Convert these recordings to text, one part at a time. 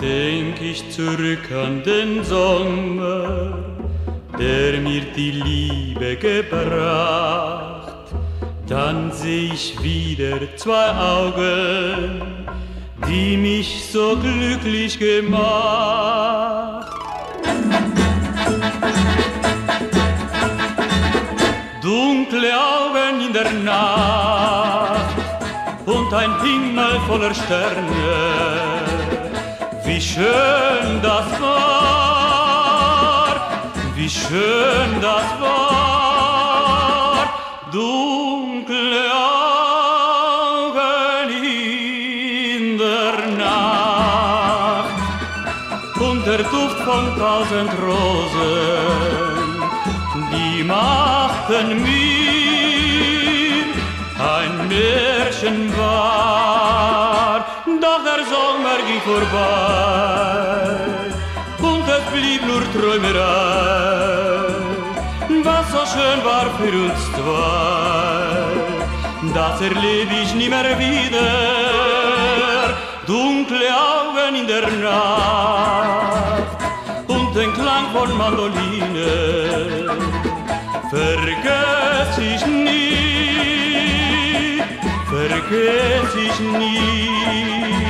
denk ich zurück an den Sommer, der mir die Liebe gebracht. Dann seh ich wieder zwei Augen, die mich so glücklich gemacht. Dunkle Augen in der Nacht und ein Himmel voller Sterne wie schön das war, wie schön das war, dunkle Augen in der Nacht. Und der Duft von tausend Rosen, die machten mir ein Märchen wahr Vorbei und es blieb nur Träumerei. Was so schön war für uns zwei, das erlebe ich nie mehr wieder. Dunkle Augen in der Nacht und den Klang von Mandoline vergess ich nie, vergess ich nie.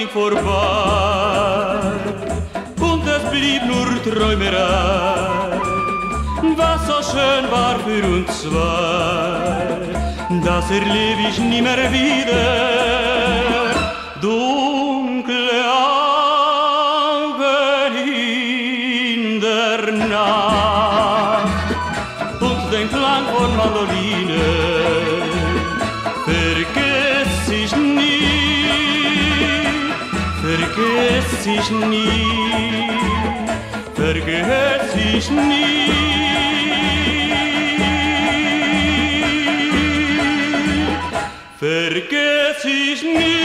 Ging vorbei und es blieb nur Träumerei. Was so schön war für uns zwei, das erlebe ich nie mehr wieder. Dunkle Augen und den Klang von Mandoline vergess ich nie, vergess ich nie. Vergess ich nie.